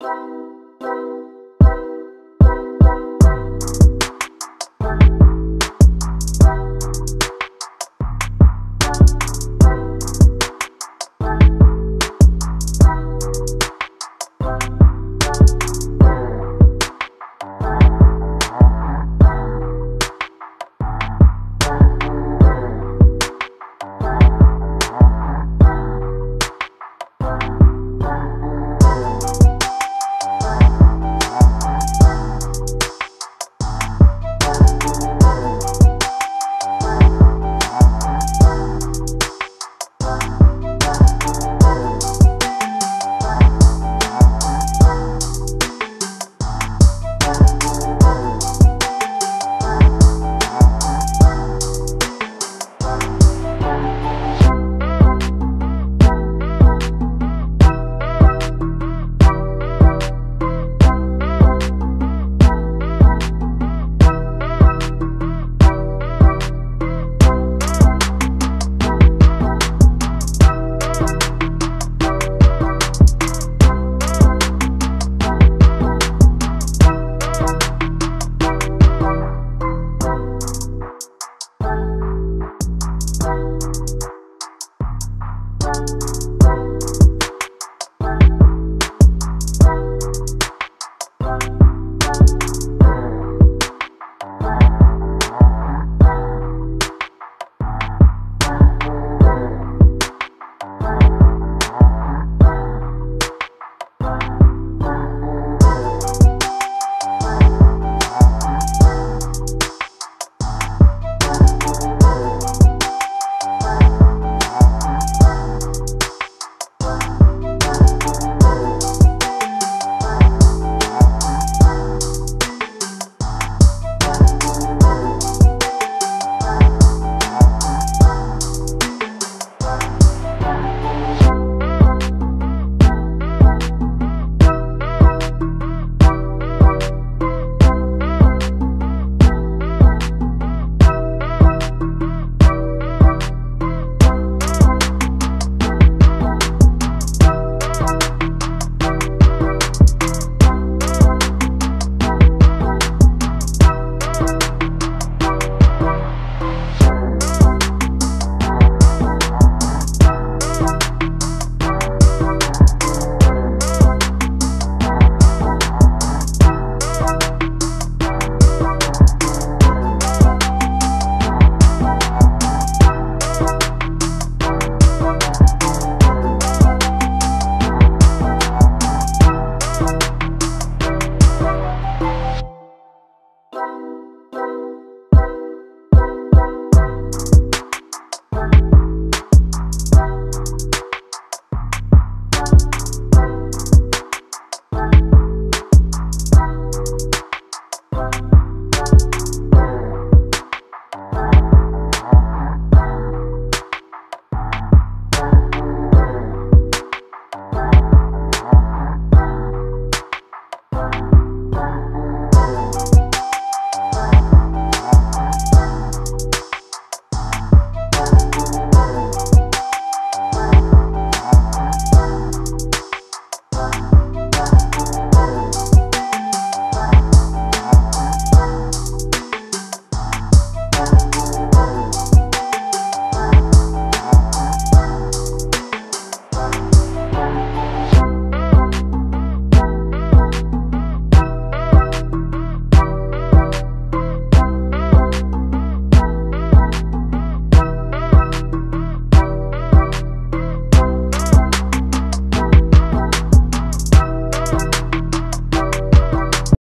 you